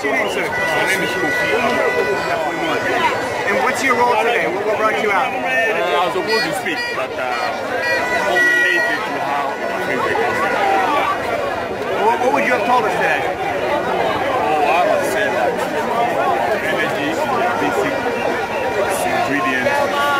What's your name, sir? My name is Kofi. And what's your role today? What, brought you out? Uh, I was supposed to speak, but uh, related to how our favorite country. What, what would you have told us today? Oh, I would say that energy is a basic ingredient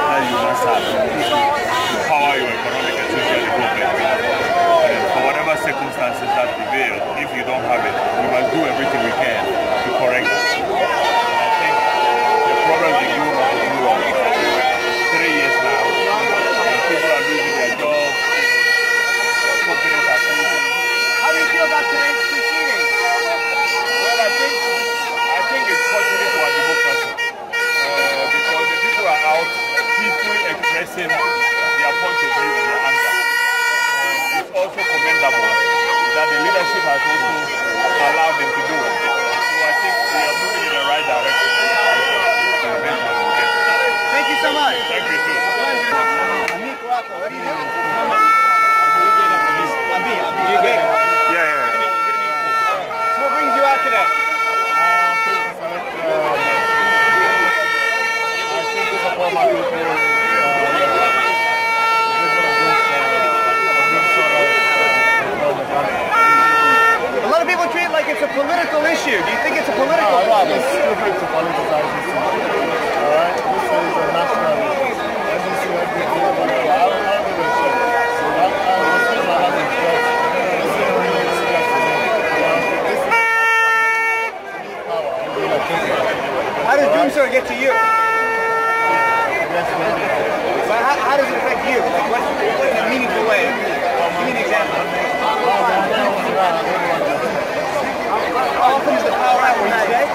what are you doing? Abi, Abi, you good? Yeah, yeah. So what brings you out today? A lot of people treat it like it's a political issue. Do you think it's a political problem? It's stupid to politicize this thing. Alright? This is a national NBC, NBC, whatever. I don't, I don't give a shit. So that, I was saying my life is just, this is really serious to me. You know, this is power. I mean, I think about it. How does Dumsor get to you? Yes, maybe. But how, how does it affect you? Like what, in a meaningful way? Give me an example. How often is the power out when you stay?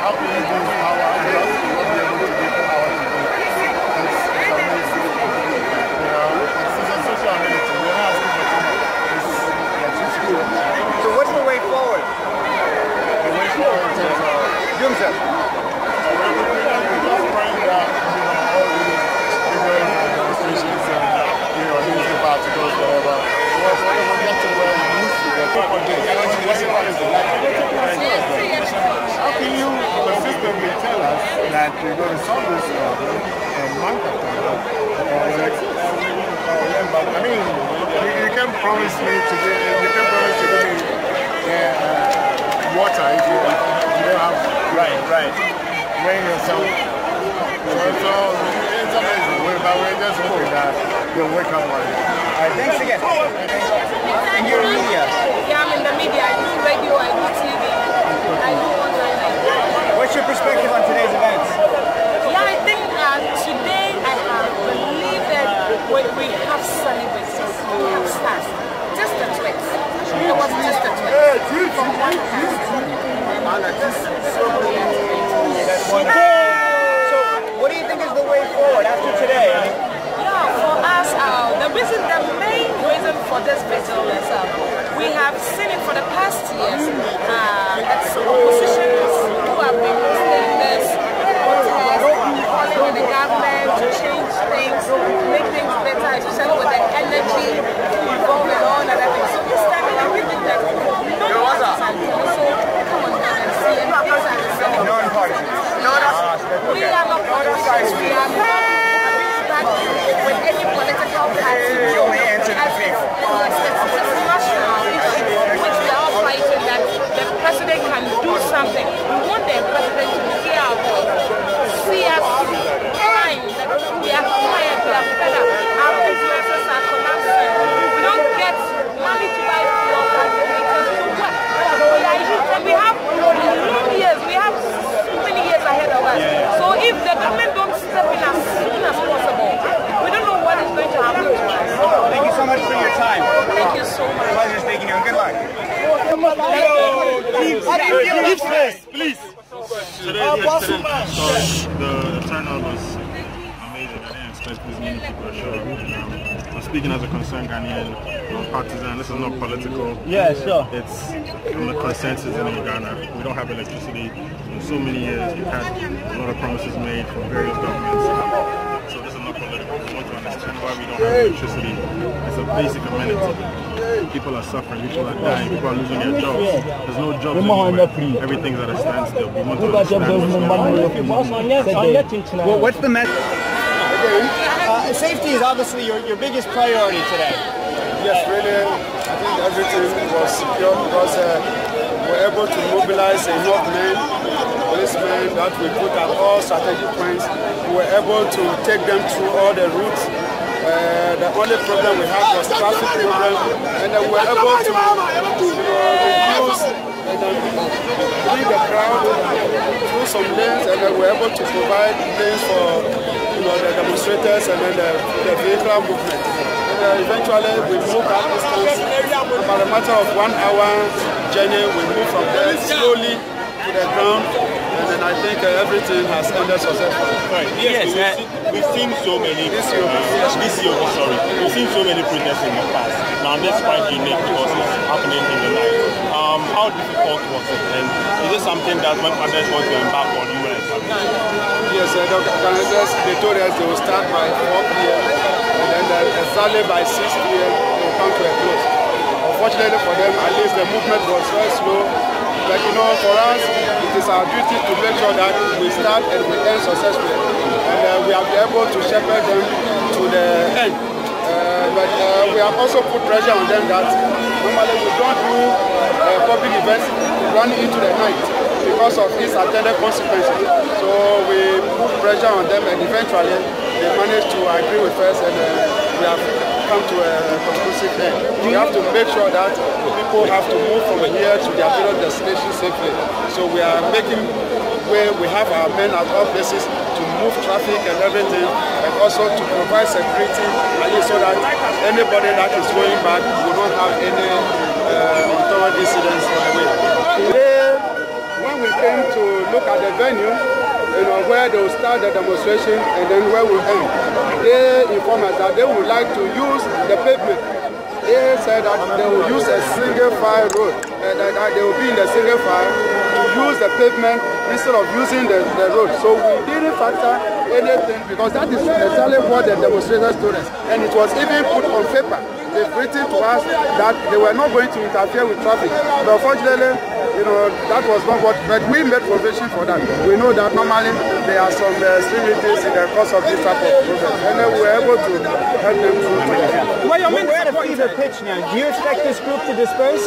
How can you use power and not be able to give power to people? It's, it's amazing. You know, it's, it's a social amenity. We're not asking for too much. It's, yeah, just do it. So what's the way forward? The way forward in terms of Dumsor. How can you consistently tell us that you're going to solve this problem and month after month? I mean, you, you can promise me to give, you can promise to give me uh, water if you, if you don't have Right, right. rain yourself. So, so it's amazing. But we're just hoping that you'll wake up one day. All right, thanks again. And you're in media. Yeah, I'm in the media. I do radio, I do TV, I do online. What's your perspective on today's events? Yeah, I think uh, today I have believed that we, we have celebrities, we have stars. Just a tweet. It was just a tweet from one person. So, what do you think is the way forward after today? I mean, Yeah, for us, uh, the reason, the main reason for this visit is uh, we have seen it for the past years. Uh, it's oppositions who have been saying this, protest, calling on the government to change things, make things better, especially with the energy involved and all that. So this time, I really think that of us can also come on down and see and things are the same. We are not politicians. We are not with we are that the president can do something. We want the president to hear our voice, see us crying, that we are tired, we are fed up. Our businesses are collapsing. We don't get money to buy fuel, calculators to work. We are youth and we have long years, we have so many years ahead of us. So if the government don't step in as soon as possible, we don't know what is going to happen to us. Thank you so much for your time. Thank you so much. Pleasure speaking to you and good luck. Space, please. Today, yesterday, so the, the turnout was amazing. I didn't expect this many people to show up. And, um, I was speaking as a concerned Ghanaian, non-partisan. This is not political. Yeah, sure. It's from the consensus in Ghana. We don't have electricity. In so many years, we've had a lot of promises made from various governments. So this is not political. We want to understand why we don't have electricity. It's a basic amenity. People are suffering. People are dying. People are losing their jobs. There's no jobs anywhere. Everything's at a standstill. We want to understand what's going on. Well, what's the message? Uh, safety is obviously your, your biggest priority today. Yes, really, I think everything was secure because uh, we were able to mobilize enough men, policemen that we put at all strategic points. We were able to take them through all the routes. Uh, the only problem we had was traffic problem, and then we were able to reduce and the crowd through some lanes, and then we were able to provide lanes for you know, the demonstrators and then the, the vehicular movement. And uh, eventually we moved that distance about a matter of one hour journey. We moved from there slowly to the ground and then I think uh, everything has ended successfully. Right. Yes, Yes, we've, seen, we've seen so many. This year. uh, this year, sorry. We've seen so many protests in the past. Now this is quite unique because it's happening in the night. Um, how difficult was it? And is it something that when others want to embark on, you will establish? Yes, uh, the organizers, they told us they will start by 4 p.m. and then uh, exactly by 6 p.m. they will come to a close. Unfortunately for them, at least the movement was very slow. But you know, for us, it is our duty to make sure that we start and we end successfully. And uh, we been able to shepherd them to the end. Uh, but uh, we have also put pressure on them that normally we don't do uh, public events running into the night because of its attendant consequences. So we put pressure on them and eventually they managed to agree with us and uh, we have come to a conclusive end. We have to make sure that people have to move from here to their various destinations safely. So we are making where we have our men at all places to move traffic and everything and also to provide security at least so that anybody that is going back will not have any uh, incidents on the way. Today, when we came to look at the venue, you know, where they will start the demonstration and then where we end, they informed us that they would like to use the pavement. They said that they will use a single file road, and that, that they will be in the single file to use the pavement instead of using the, the road. So we didn't factor anything because that is exactly what the demonstrators told us. And it was even put on paper. They've written to us that they were not going to interfere with traffic. But unfortunately, you know, that was not what, but we made provision for that. We know that normally there are some uh, extremities in the course of this type of program. And then we were able to help them through to that. Well, we're at a fever pitch now. Do you expect this group to disperse?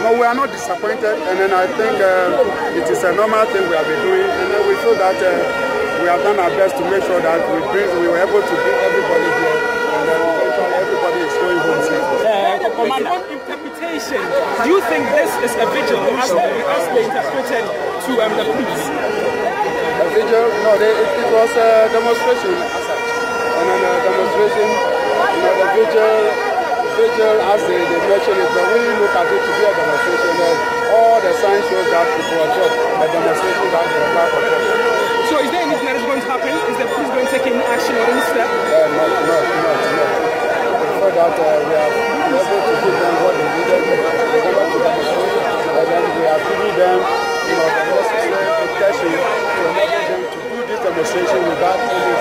No, we are not disappointed, and then I think uh, it is a normal thing we have been doing, and then we feel that uh, we have done our best to make sure that we bring, we were able to bring everybody here, and then interpretation do you think this is a vigil as, as they interpreted to um, the police? A vigil, no, they, it, it was a demonstration as such, and then a demonstration, you know, the vigil, vigil as they, they mentioned it, but we look at it to be a demonstration, all the signs show that it was just a demonstration that they were of. So is there anything that is going to happen? Is the police going to take any action or any step? Uh, not, not, not, not. Before that, uh, we have been able to give them what they needed. They go back to demonstrate, and then we have given them, you know, the necessary protection to enable them to do this demonstration without any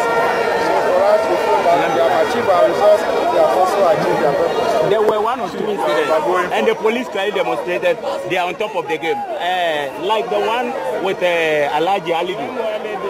So for us, we feel that we have achieved our results, they have also achieved their purpose. There were one or two incidents, and the police clearly demonstrated they are on top of the game. Uh, like the one with uh, Alhaji Alidu,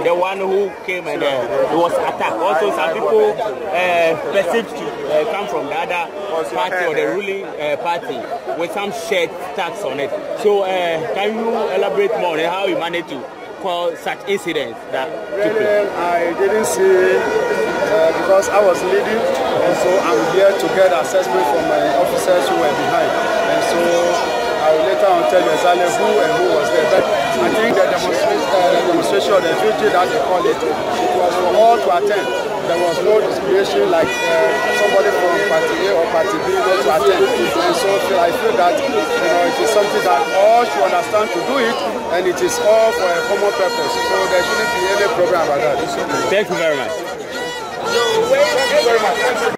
the one who came and uh, was attacked. Also, some people uh, perceived to uh, come from the other party or the ruling uh, party with some shared tax on it. So, uh, can you elaborate more on how you managed to call such incidents that took place? I didn't see uh, because I was leading, and so I'm here to get assessment from my officers who were behind. And so I will later on tell you exactly who and who was there. But I think the demonstration, uh, the demonstration the vigil that they call it, it was for all to attend. There was no discrimination like uh, somebody from party A or party B not to attend. And so I feel that you know it is something that all should understand to do it, and it is all for a common purpose. So there shouldn't be any problem about that. Thank you very much. Thank you very much.